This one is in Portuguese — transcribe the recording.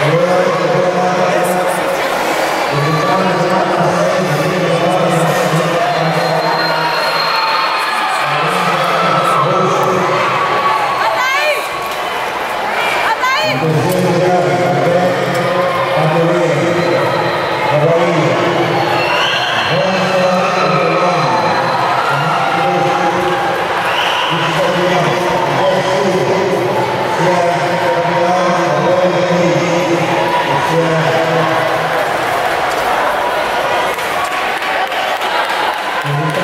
Glória Vamos